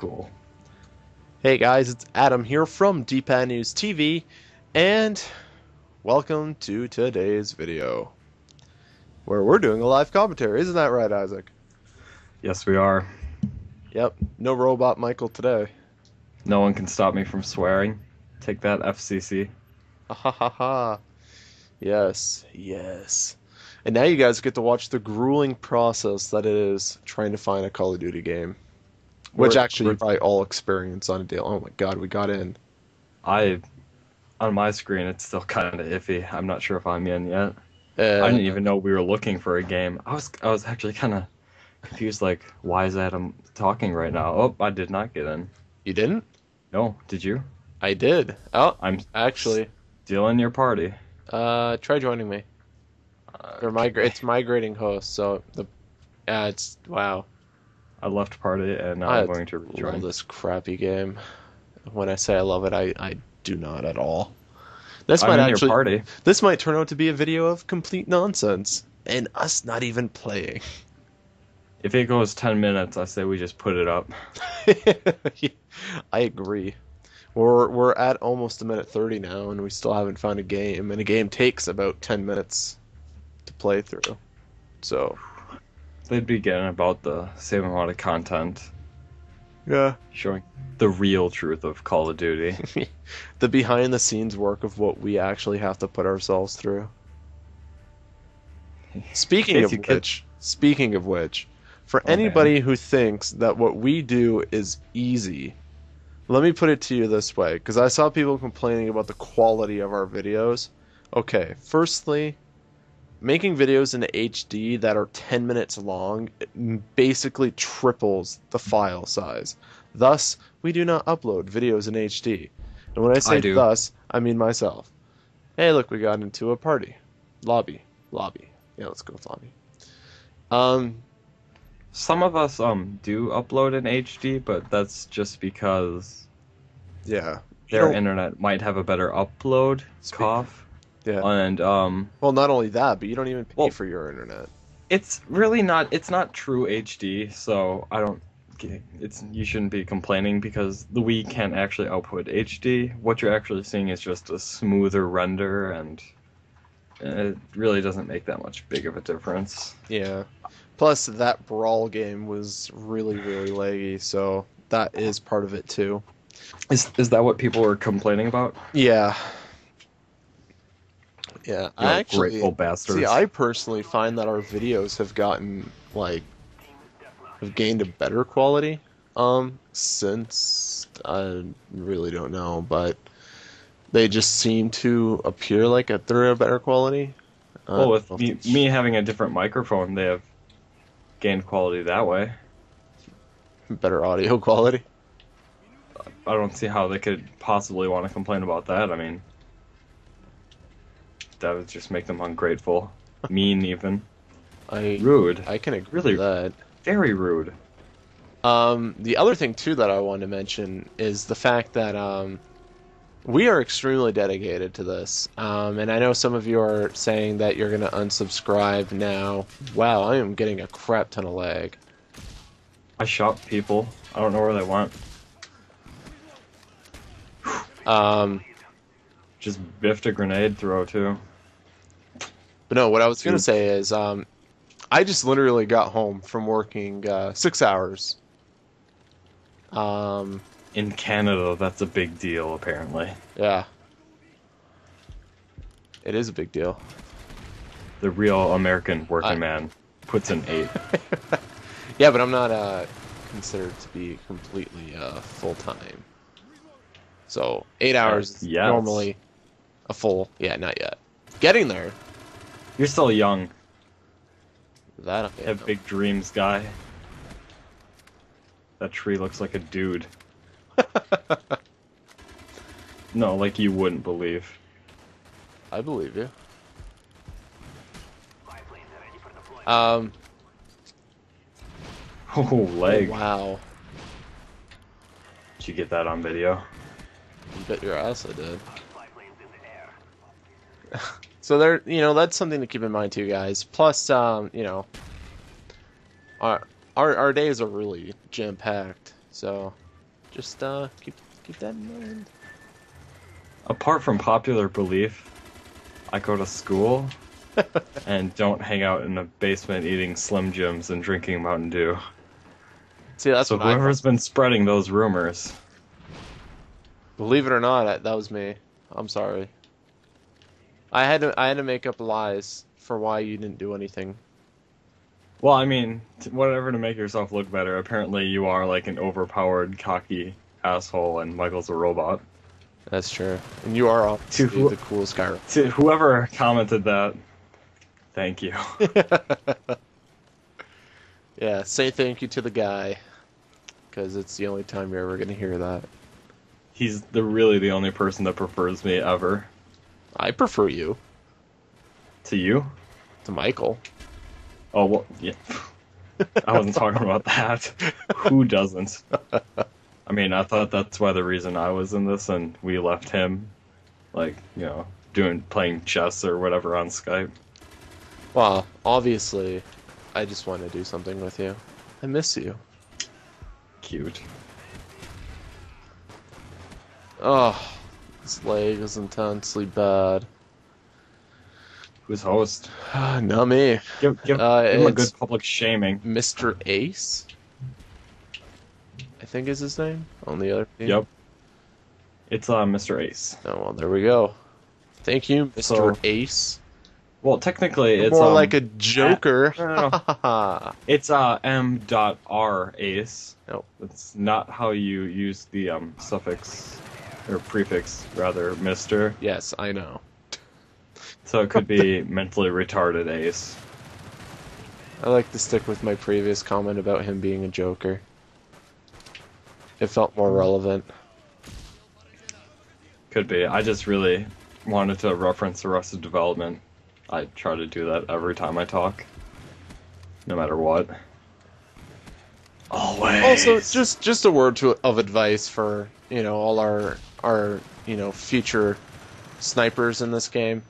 Cool. Hey guys, it's Adam here from D-Pad News TV, and welcome to today's video, where we're doing a live commentary. Isn't that right, Isaac? Yes, we are. Yep, no robot Michael today. No one can stop me from swearing. Take that, FCC. Ha ha ha ha. Yes, yes. And now you guys get to watch the grueling process that it is trying to find a Call of Duty game. Which We're- actually we're- you probably all experience on a deal. Oh my god, we got in. I, on my screen, it's still kind of iffy. I'm not sure if I'm in yet. Uh, I didn't even know we were looking for a game. I was, I was actually kind of confused. Like, why is Adam talking right now? Oh, I did not get in. You didn't? No, did you? I did. Oh, I'm actually. still in your party. Uh, try joining me. Uh, Or migra- it's migrating host, so the yeah, it's wow. I left party and now I I'm going to love this crappy game. When I say I love it, I, I do not at all. This I'm might actually your party. this might turn out to be a video of complete nonsense and us not even playing. If it goes 10 minutes, I say we just put it up. I agree. We're we're at almost a minute thirty now, and we still haven't found a game. And a game takes about ten minutes to play through. So They'd be getting about the same amount of content, yeah, showing the real truth of Call of Duty. the behind the scenes work of what we actually have to put ourselves through. Speaking of you could- which, speaking of which, for Oh, man. anybody who thinks that what we do is easy, let me put it to you this way because I saw people complaining about the quality of our videos. Okay, firstly, making videos in HD that are 10 minutes long basically triples the file size. Thus, we do not upload videos in HD. And when I say do. thus, I mean myself. Hey, look, we got into a party. Lobby. Lobby. Yeah, let's go with lobby. Um, Some of us um do upload in HD, but that's just because yeah. their internet might have a better upload Speak- cough. Yeah. And um Well, not only that, but you don't even pay Well- for your internet. it's really not it's not true HD, so I don't it's you shouldn't be complaining because the Wii can't actually output HD. What you're actually seeing is just a smoother render and it really doesn't make that much big of a difference. Yeah. Plus, that brawl game was really, really laggy, so that is part of it too. Is is that what people were complaining about? Yeah. Yeah, You I actually grateful bastards. see. I personally find that our videos have gotten like have gained a better quality. Um, since I really don't know, but they just seem to appear like a, they're a better quality. Well, with me, me having a different microphone, they have gained quality that way. better audio quality. I don't see how they could possibly want to complain about that. I mean, that would just make them ungrateful, mean, even I rude, I can agree Really? with that. very rude. Um, the other thing too that I wanted to mention is the fact that um, we are extremely dedicated to this. Um, and I know some of you are saying that you're going to unsubscribe now. Wow, I am getting a crap ton of lag. I shot people. I don't know where they went. Um, Just biffed a grenade throw too. But no, what I was going to Dude. say is um, I just literally got home from working uh, six hours. Um, In Canada, that's a big deal, apparently. yeah. It is a big deal. The real American working I- man puts in eight. Yeah, but I'm not uh, considered to be completely uh, full time. So eight hours is yes. normally a full. Yeah, not yet. Getting there. You're still young. That I have big dreams, guy. That tree looks like a dude. No, like you wouldn't believe. I believe you. Um. Oh, leg. Wow. Did you get that on video? You bet your ass I did. so there, you know, that's something to keep in mind too, guys. Plus, um, you know, our our our days are really jam packed. So Just uh, keep keep that in mind. Apart from popular belief, I go to school and don't hang out in a basement eating Slim Jims and drinking Mountain Dew. See, that's so whoever's been spreading those rumors, Believe it or not, that was me. I'm sorry. I had to I had to make up lies for why you didn't do anything. well, I mean, whatever to make yourself look better. Apparently, you are like an overpowered, cocky asshole, and Michael's a robot. That's true. And you are obviously who- the coolest guy. To whoever commented that, thank you. yeah, say thank you to the guy, because it's the only time you're ever gonna hear that. He's the really the only person that prefers me ever. I prefer you To you? to Michael. Oh well, yeah. I wasn't talking about that. Who doesn't? I mean, I thought that's why the reason I was in this, and we left him, like you know, doing playing chess or whatever on Skype. Well, obviously, I just want to do something with you. I miss you. Cute. Oh, this leg is intensely bad. Who's host? Not me. Give give, Uh, give him a good public shaming. Mr. Ace? I think is his name on the other team. Yep. It's uh Mr. Ace. Oh well, there we go. Thank you, Mr. So- Ace. Well, technically, it's More um, like a Joker. no, no, no. It's uh M dot R Ace. Nope. That's not how you use the um suffix or prefix rather, Mister. yes, I know. So it could be mentally retarded Ace. I like to stick with my previous comment about him being a Joker. It felt more relevant. Could be. I just really wanted to reference Arrested Development. I try to do that every time I talk, no matter what. Always. Also, just just a word to, of advice for you know all our our you know future snipers in this game.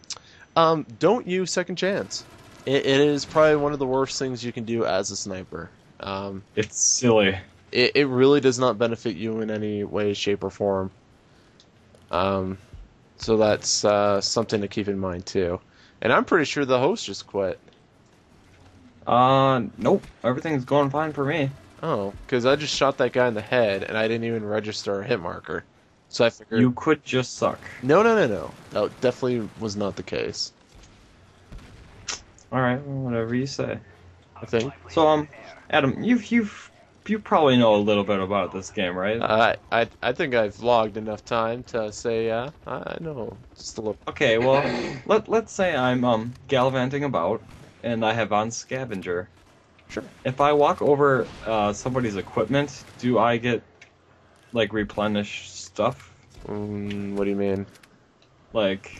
Um, don't use second chance. It, it is probably one of the worst things you can do as a sniper. Um, it's silly. it, it really does not benefit you in any way, shape, or form. Um, so that's uh, something to keep in mind too. And I'm pretty sure the host just quit. Uh, nope. Everything's going fine for me. Oh, because I just shot that guy in the head and I didn't even register a hit marker. So I figured. You could just suck. No, no, no, no. That definitely was not the case. All right, well, whatever you say. I think. So, um, Adam, you've you've you probably know a little bit about this game, right? I, I, I think I've logged enough time to say, yeah, I know just a little. Okay, well, let let's say I'm um gallivanting about, and I have on scavenger. Sure. If I walk over uh, somebody's equipment, do I get like replenish stuff? Mm, what do you mean? Like,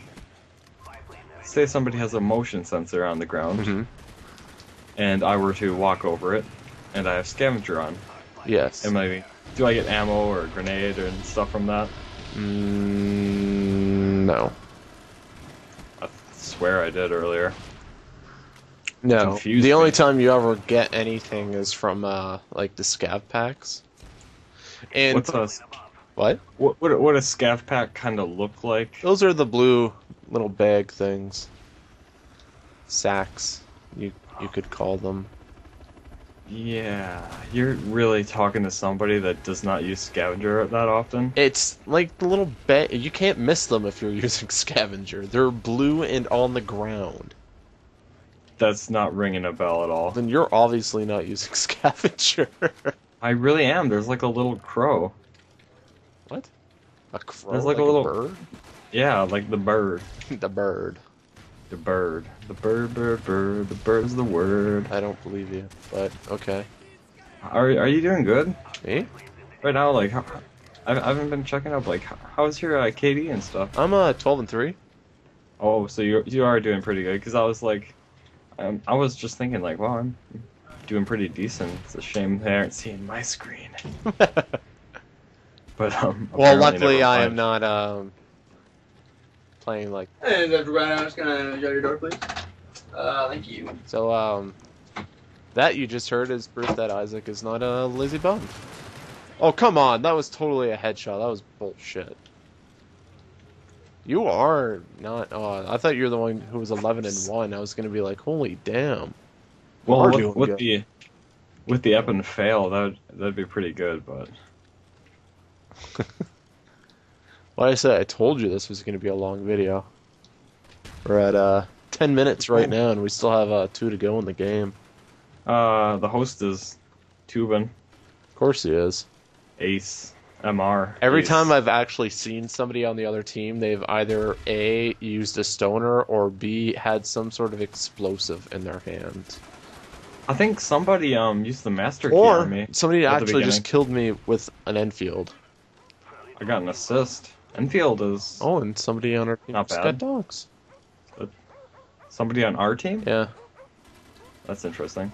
say somebody has a motion sensor on the ground, hmm and I were to walk over it, and I have scavenger on. Yes. Am I? Do I get ammo or a grenade and stuff from that? Mm, no. I swear I did earlier. No. Confused the only time you ever get anything is from uh like the scav packs. And What's a what? what? What, what does scav pack kind of look like? Those are the blue little bag things. Sacks, you you could call them. Yeah, you're really talking to somebody that does not use scavenger that often. It's like the little bag. You can't miss them if you're using scavenger. They're blue and on the ground. That's not ringing a bell at all. Then you're obviously not using scavenger. I really am. There's like a little crow. what? A crow? There's like a little- bird. Yeah, like the bird. the bird. The bird. The bird, bird, bird. The bird's the word. I don't believe you, but okay. Are are you doing good Me? right now? Like, how, I I haven't been checking up. Like, how's your uh, KD and stuff? I'm uh 12 and three. Oh, so you you are doing pretty good. Because I was like, um, I was just thinking like, well, I'm doing pretty decent. It's a shame they aren't seeing my screen. But um. well, luckily I am not um playing like And Dr. Brown, I'm just gonna shut your door, please. Uh, thank you. so. Um, that you just heard is proof that Isaac is not a lazy bum. Oh come on, that was totally a headshot. That was bullshit. You are not. Oh, I thought you were the one who was 11 and one. I was gonna be like, holy damn. Well, are with, with the with the ep and fail, that would that'd be pretty good. But Like I said, I told you this was gonna be a long video. We're at uh 10 minutes right now, and we still have uh two to go in the game. uh, the host is Tubin Of course he is. Ace Mr. Every Ace. time I've actually seen somebody on the other team, they've either A, used a stoner, or B, had some sort of explosive in their hand. I think somebody um used the master key Or on me. somebody actually just killed me with an Enfield. I got an assist. Enfield is Oh, and somebody on our team Not bad. got dogs. somebody on our team. Yeah. That's interesting.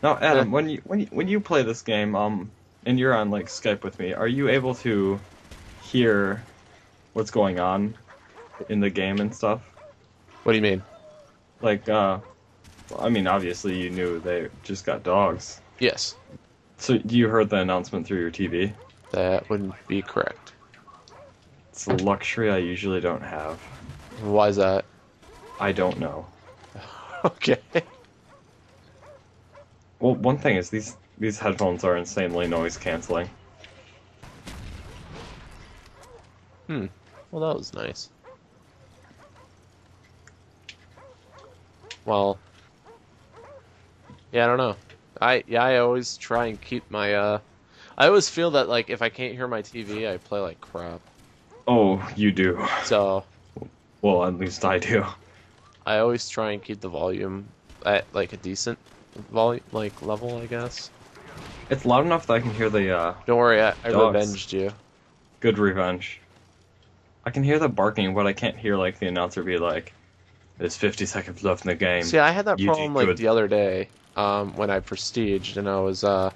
Now, Adam, when you when you, when you play this game, um, and you're on like Skype with me, are you able to hear what's going on in the game and stuff? What do you mean? Like, uh, well, I mean, obviously you knew they just got dogs. Yes, So you heard the announcement through your TV. that would be correct. It's a luxury I usually don't have. Why is that? I don't know. Okay. Well, one thing is these these headphones are insanely noise canceling. Hmm. Well, that was nice. Well, yeah, I don't know. I yeah, I always try and keep my uh. I always feel that like if I can't hear my TV, I play like crap. Oh, you do. So Well, at least I do. I always try and keep the volume at like a decent volume like level, I guess. It's loud enough that I can hear the uh, Don't worry, I, I revenged you. good revenge. I can hear the barking, but I can't hear like the announcer be like, "There's 50 seconds left in the game." See, I had that You problem like the other day um, when I prestiged and I was uh,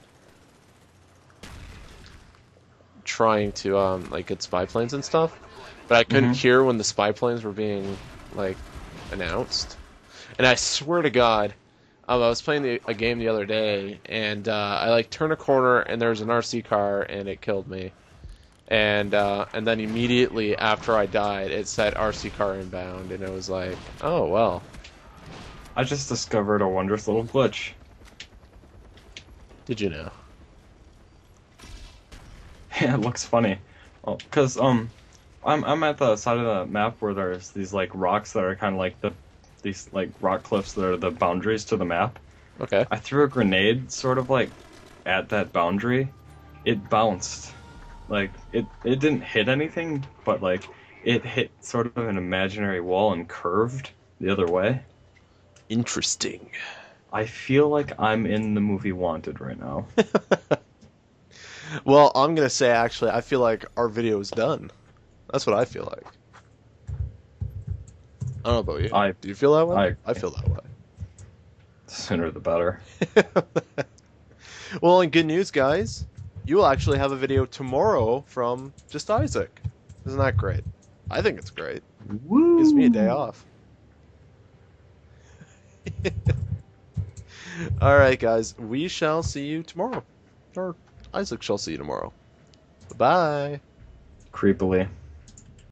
trying to um, like get spy planes and stuff, but I couldn't Mhm. hear when the spy planes were being like announced. And I swear to God, um, I was playing the, a game the other day and uh, I like turned a corner and there was an RC car and it killed me. And uh, and then immediately after I died, it said RC car inbound, and it was like, oh well. I just discovered a wondrous little glitch. Did you know? Yeah, it looks funny. Oh, cause um, I'm I'm at the side of the map where there's these like rocks that are kind of like the these like rock cliffs that are the boundaries to the map. Okay. I threw a grenade sort of like at that boundary. It bounced. Like it it didn't hit anything, but like it hit sort of an imaginary wall and curved the other way. Interesting. I feel like I'm in the movie Wanted right now. Well, I'm gonna say actually, I feel like our video is done. That's what I feel like. I don't know about you. I Do you feel that way? I- I feel that way. The sooner the better. well, and good news, guys. You will actually have a video tomorrow from Just Isaac. Isn't that great? I think it's great. Woo! Gives me a day off. All right, guys. We shall see you tomorrow. Or Isaac shall see you tomorrow. Bye. Creepily.